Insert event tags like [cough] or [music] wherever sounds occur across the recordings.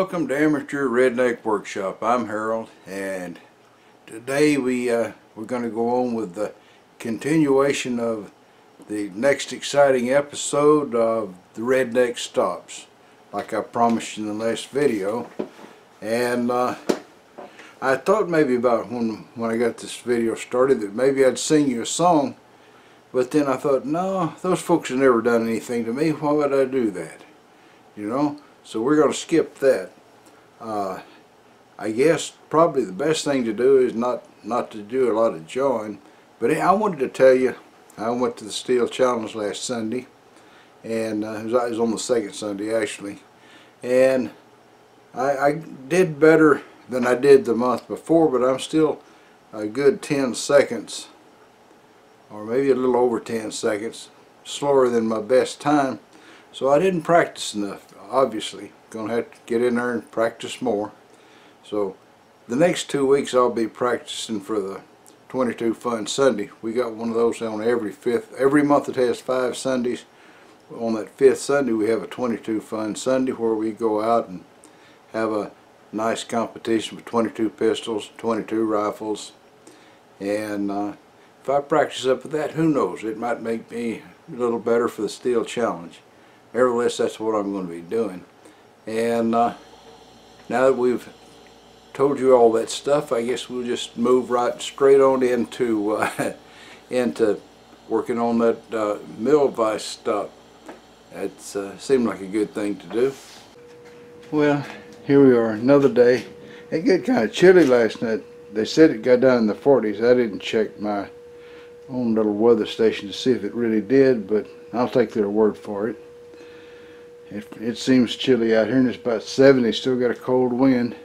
Welcome to Amateur Redneck Workshop. I'm Harold and today we uh, we're going to go on with the continuation of the next exciting episode of the Redneck Stops like I promised in the last video and uh, I thought maybe about when when I got this video started that maybe I'd sing you a song but then I thought no those folks have never done anything to me why would I do that you know so we're going to skip that. Uh, I guess probably the best thing to do is not not to do a lot of jawing. But I wanted to tell you, I went to the Steel Challenge last Sunday, and uh, it, was, it was on the second Sunday actually, and I, I did better than I did the month before, but I'm still a good 10 seconds, or maybe a little over 10 seconds, slower than my best time. So I didn't practice enough obviously gonna have to get in there and practice more. So the next two weeks I'll be practicing for the 22 Fun Sunday. We got one of those on every fifth every month it has five Sundays. On that fifth Sunday we have a 22 Fun Sunday where we go out and have a nice competition with 22 pistols 22 rifles. And uh, if I practice up with that who knows? It might make me a little better for the steel challenge. Nevertheless that's what I'm going to be doing and uh, now that we've told you all that stuff I guess we'll just move right straight on into uh, [laughs] into working on that uh, mill vise stuff. It uh, seemed like a good thing to do. Well here we are another day. It got kind of chilly last night. They said it got down in the 40s I didn't check my own little weather station to see if it really did but I'll take their word for it it, it seems chilly out here and it's about 70 still got a cold wind.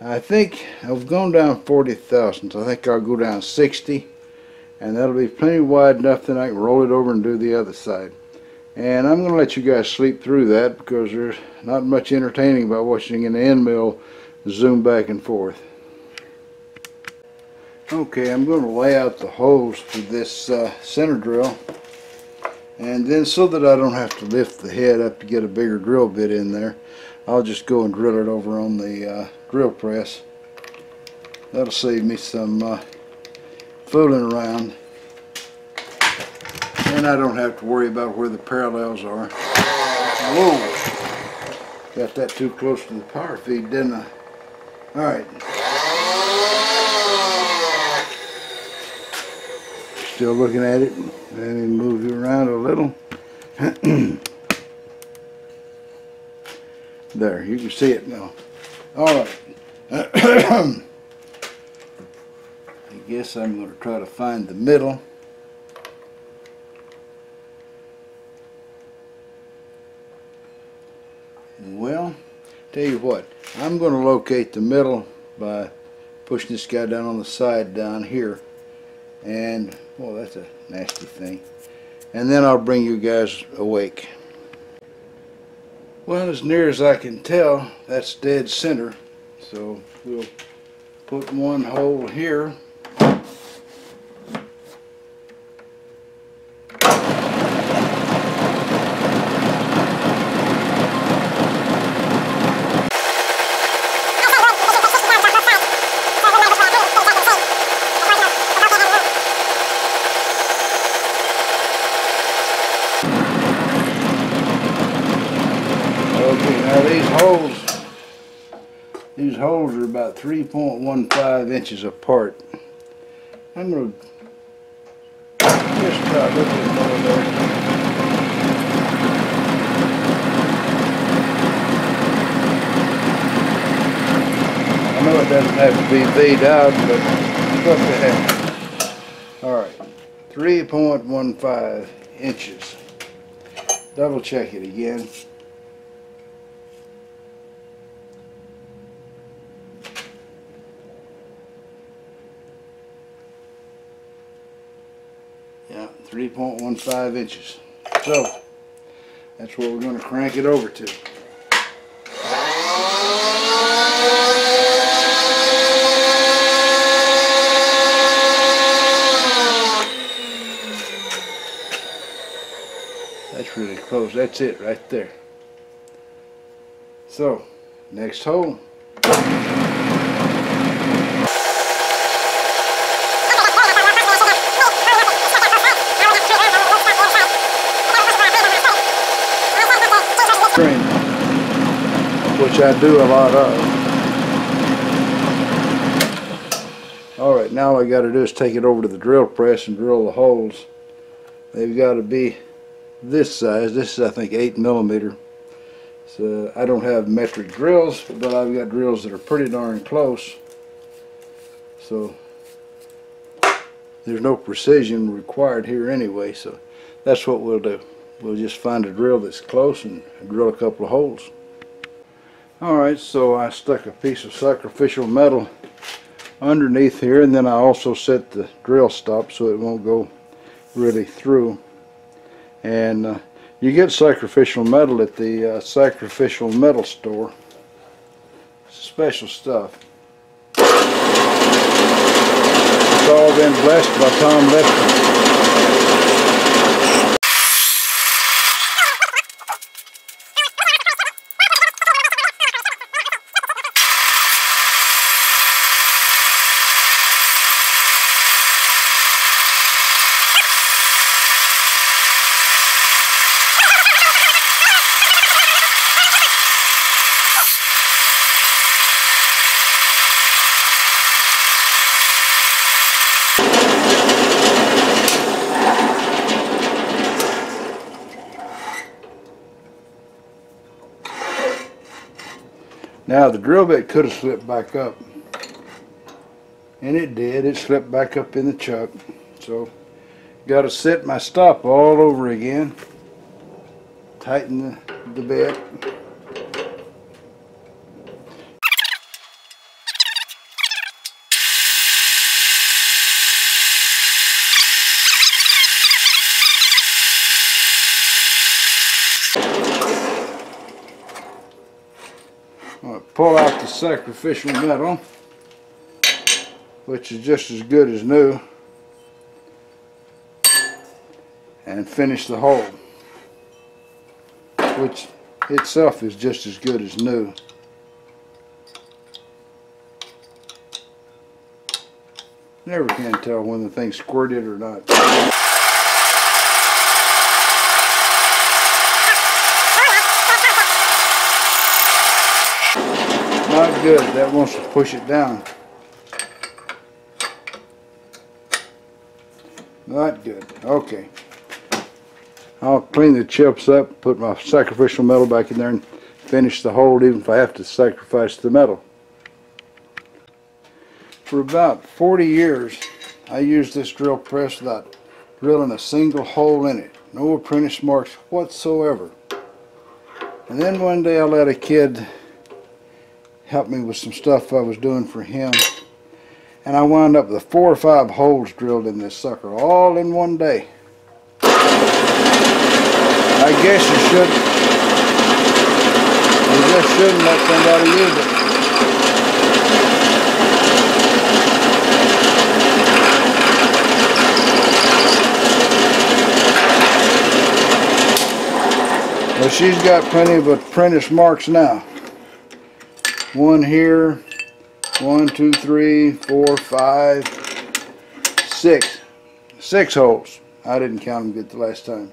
I think I've gone down 40 thousandths I think I'll go down 60 and that'll be plenty wide enough that I can roll it over and do the other side. And I'm gonna let you guys sleep through that because there's not much entertaining about watching an end mill zoom back and forth. Okay I'm going to lay out the holes for this uh, center drill and then so that I don't have to lift the head up to get a bigger drill bit in there I'll just go and drill it over on the uh, drill press. That'll save me some uh, fooling around. And I don't have to worry about where the parallels are. Whoa! Got that too close to the power feed didn't I? Alright still looking at it let me move you around a little. [clears throat] There you can see it now. Alright [clears throat] I guess I'm going to try to find the middle. Well tell you what I'm going to locate the middle by pushing this guy down on the side down here. And well that's a nasty thing. And then I'll bring you guys awake. Well as near as I can tell that's dead center. So we'll put one hole here These holes are about 3.15 inches apart. I'm going to just try looking at there. I know it doesn't have to be V'd out, but what the heck. Alright, 3.15 inches. Double check it again. Yeah, 3.15 inches. So, that's what we're going to crank it over to. That's really close. That's it right there. So, Next hole. Which I do a lot of. Alright, now all I got to do is take it over to the drill press and drill the holes. They've got to be this size. This is I think 8 millimeter. So I don't have metric drills, but I've got drills that are pretty darn close. So there's no precision required here anyway, so that's what we'll do. We'll just find a drill that's close and drill a couple of holes. Alright, so I stuck a piece of sacrificial metal underneath here and then I also set the drill stop so it won't go really through. And uh, you get sacrificial metal at the uh, sacrificial metal store. Special stuff. It's all been blessed by Tom Lipton. Now the drill bit could have slipped back up. And it did. It slipped back up in the chuck. So got to set my stop all over again. Tighten the, the bit. Pull out the sacrificial metal, which is just as good as new, and finish the hole, which itself is just as good as new. Never can tell when the thing squirted or not. Not good. That wants to push it down. Not good. Okay. I'll clean the chips up, put my sacrificial metal back in there and finish the hole even if I have to sacrifice the metal. For about 40 years I used this drill press without drilling a single hole in it. No apprentice marks whatsoever. And then one day I let a kid helped me with some stuff I was doing for him. And I wound up with four or five holes drilled in this sucker, all in one day. I guess you should You just shouldn't let somebody use it. Well, she's got plenty of apprentice marks now one here, one, two, three, four, five, six. Six holes. I didn't count them good the last time.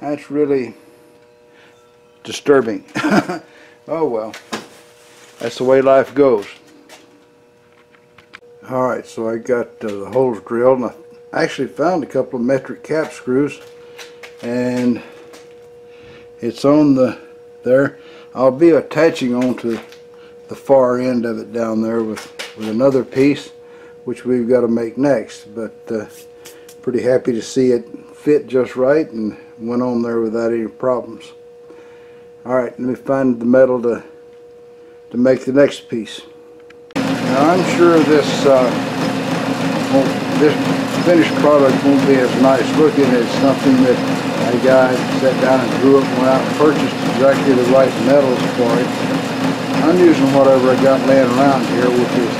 That's really disturbing. [laughs] oh well. That's the way life goes. Alright, so I got uh, the holes drilled and I actually found a couple of metric cap screws and it's on the there I'll be attaching onto the far end of it down there with, with another piece which we've got to make next but uh, pretty happy to see it fit just right and went on there without any problems. Alright let me find the metal to to make the next piece. Now I'm sure this uh, this finished product won't be as nice looking as something that a guy sat down and drew up and went out and purchased exactly the right metals for it. I'm using whatever I got laying around here, which is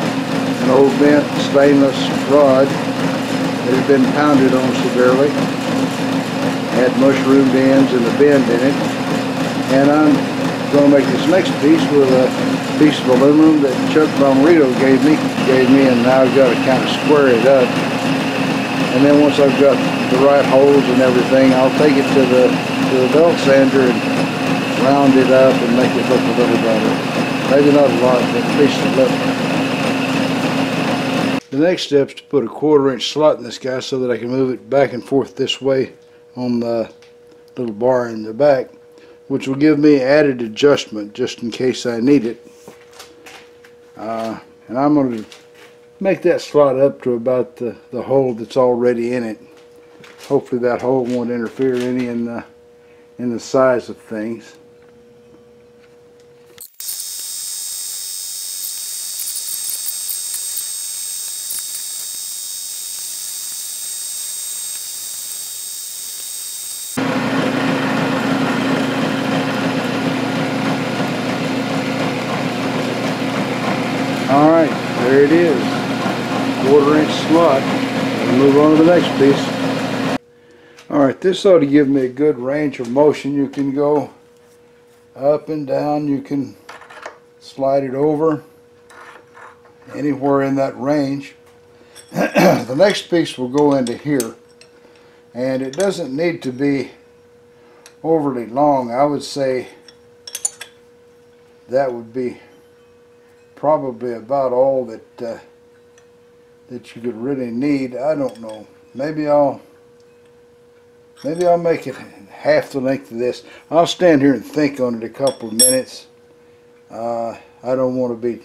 an old bent stainless rod that had been pounded on severely. Had mushroomed ends and a bend in it. And I'm going to make this next piece with a piece of aluminum that Chuck Bomarito gave me, gave me, and now I've got to kind of square it up. And then once I've got the right holes and everything, I'll take it to the to the belt sander and round it up and make it look a little better. Maybe not a lot, but at least a little. The next step is to put a quarter inch slot in this guy so that I can move it back and forth this way on the little bar in the back which will give me added adjustment just in case I need it. Uh, and I'm going to make that slot up to about the, the hole that's already in it. Hopefully that hole won't interfere any in the, in the size of things. Alright, there it is. Quarter inch slot. We'll piece. Alright, this ought to give me a good range of motion. You can go up and down. You can slide it over anywhere in that range. [clears throat] the next piece will go into here. And it doesn't need to be overly long. I would say that would be probably about all that uh, that you could really need. I don't know. Maybe I'll maybe I'll make it half the length of this. I'll stand here and think on it a couple of minutes. Uh, I don't want to be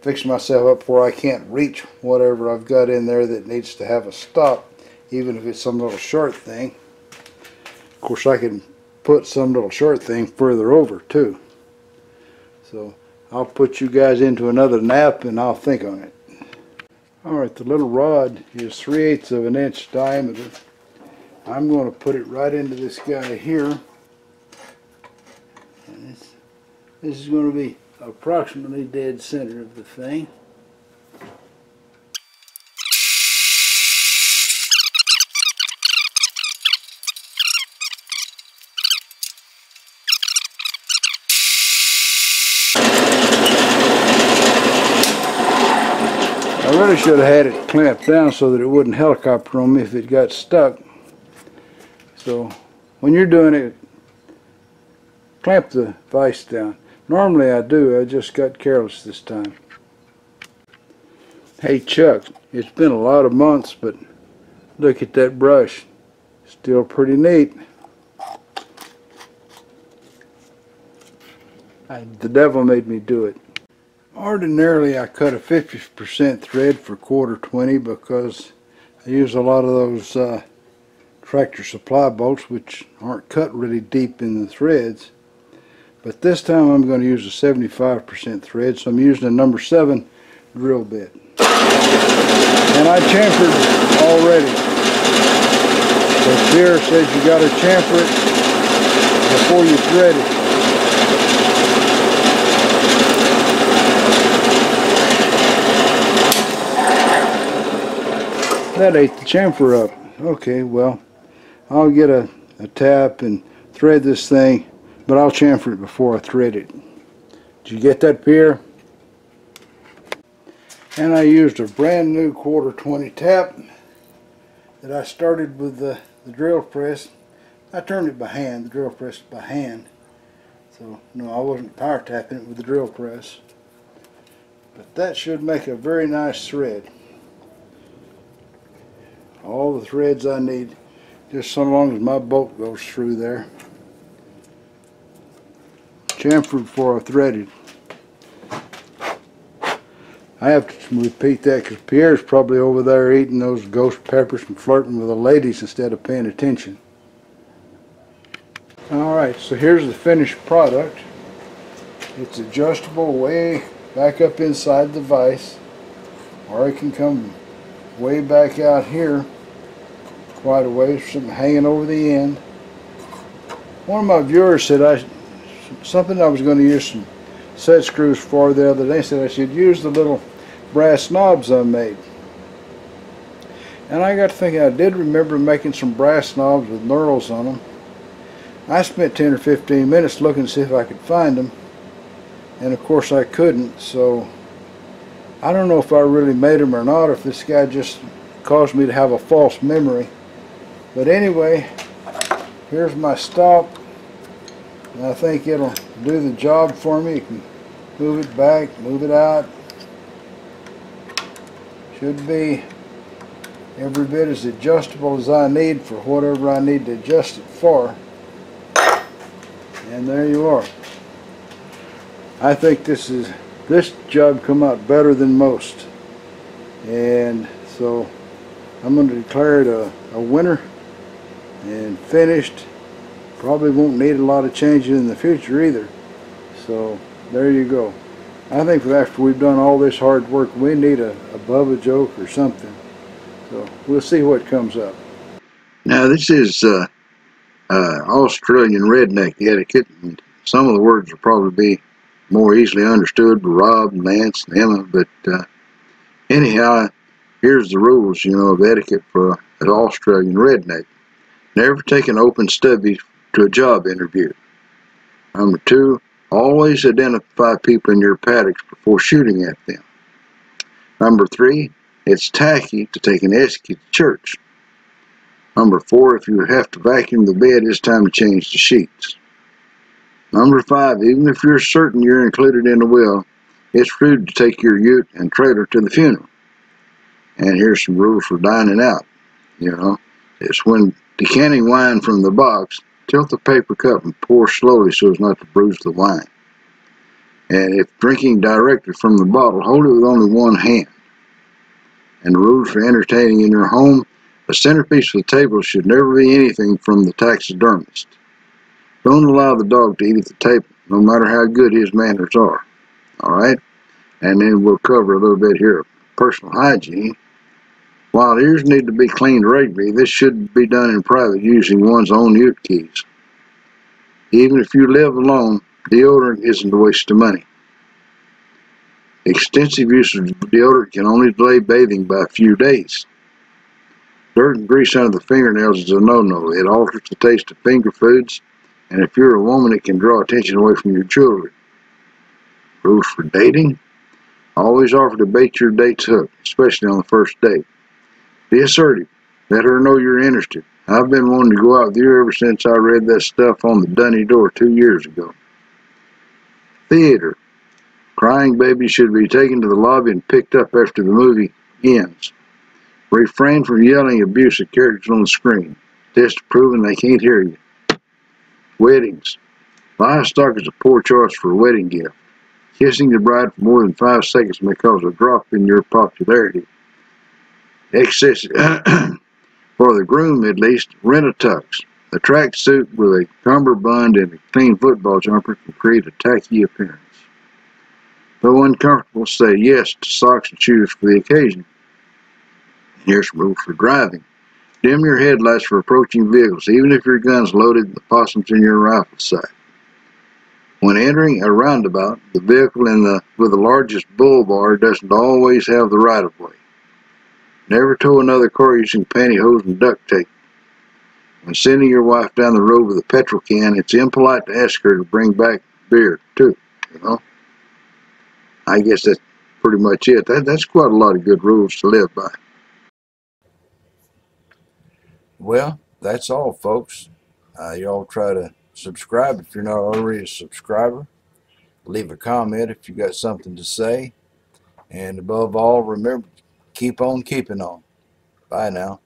fixing myself up where I can't reach whatever I've got in there that needs to have a stop, even if it's some little short thing. Of course, I can put some little short thing further over too. So I'll put you guys into another nap and I'll think on it. Alright, the little rod is 3 eighths of an inch diameter. I'm going to put it right into this guy here. This, this is going to be approximately dead center of the thing. I really should have had it clamped down so that it wouldn't helicopter on me if it got stuck. So when you're doing it, clamp the vise down. Normally I do, I just got careless this time. Hey Chuck, it's been a lot of months, but look at that brush. Still pretty neat. I, the devil made me do it. Ordinarily I cut a 50% thread for quarter 20 because I use a lot of those uh, tractor supply bolts which aren't cut really deep in the threads. But this time I'm going to use a 75% thread so I'm using a number 7 drill bit. And I chamfered already. So Pierre says you got to chamfer it before you thread it. That ate the chamfer up. Okay, well, I'll get a, a tap and thread this thing, but I'll chamfer it before I thread it. Did you get that, Pierre? And I used a brand new quarter 20 tap that I started with the, the drill press. I turned it by hand, the drill press by hand. So, no, I wasn't power tapping it with the drill press. But that should make a very nice thread all the threads I need just so long as my bolt goes through there. Chamfered before I threaded. I have to repeat that because Pierre's probably over there eating those ghost peppers and flirting with the ladies instead of paying attention. Alright so here's the finished product. It's adjustable way back up inside the vise or it can come way back out here quite a ways, something hanging over the end. One of my viewers said I something I was going to use some set screws for the other day. Said I should use the little brass knobs I made. And I got to thinking, I did remember making some brass knobs with knurls on them. I spent 10 or 15 minutes looking to see if I could find them. And of course I couldn't, so I don't know if I really made them or not, if this guy just caused me to have a false memory. But anyway, here's my stop. I think it'll do the job for me. You can move it back, move it out. Should be every bit as adjustable as I need for whatever I need to adjust it for. And there you are. I think this is this job come out better than most. And so I'm going to declare it a, a winner and finished. Probably won't need a lot of changes in the future either. So there you go. I think after we've done all this hard work, we need a, above a Bubba joke or something. So we'll see what comes up. Now this is uh, uh, Australian redneck etiquette. And some of the words will probably be more easily understood by Rob, Nance, and Emma. But uh, anyhow, here's the rules, you know, of etiquette for an Australian redneck. Never take an open stubby to a job interview. Number two, always identify people in your paddocks before shooting at them. Number three, it's tacky to take an esky to church. Number four, if you have to vacuum the bed, it's time to change the sheets. Number five, even if you're certain you're included in the will, it's rude to take your ute and trailer to the funeral. And here's some rules for dining out. You know, it's when decanting wine from the box, tilt the paper cup and pour slowly so as not to bruise the wine. And if drinking directly from the bottle, hold it with only one hand. And the rules for entertaining in your home, the centerpiece of the table should never be anything from the taxidermist. Don't allow the dog to eat at the table, no matter how good his manners are. All right? And then we'll cover a little bit here personal hygiene. While ears need to be cleaned regularly, this should be done in private using one's own ear keys. Even if you live alone, deodorant isn't a waste of money. Extensive use of deodorant can only delay bathing by a few days. Dirt and grease under the fingernails is a no-no. It alters the taste of finger foods and if you're a woman, it can draw attention away from your children. Rules for dating. Always offer to bait your date's hook, especially on the first date. Be assertive. Let her know you're interested. I've been wanting to go out with you ever since I read that stuff on the dunny door two years ago. Theater. Crying babies should be taken to the lobby and picked up after the movie ends. Refrain from yelling abuse at characters on the screen. Test proving they can't hear you. Weddings. Livestock is a poor choice for a wedding gift. Kissing the bride for more than five seconds may cause a drop in your popularity. Excess, [clears throat] for the groom at least, rent a tux. A track suit with a cummerbund and a clean football jumper can create a tacky appearance. Though uncomfortable, say yes to socks and shoes for the occasion. Here's rules for driving. Dim your headlights for approaching vehicles, even if your gun's loaded the possum's in your rifle sight. When entering a roundabout, the vehicle in the with the largest bull bar doesn't always have the right of way. Never tow another car using pantyhose and duct tape. When sending your wife down the road with a petrol can, it's impolite to ask her to bring back beer, too, you know. I guess that's pretty much it. That, that's quite a lot of good rules to live by. Well, that's all, folks. Uh, y'all try to subscribe if you're not already a subscriber. Leave a comment if you got something to say. And above all, remember, keep on keeping on. Bye now.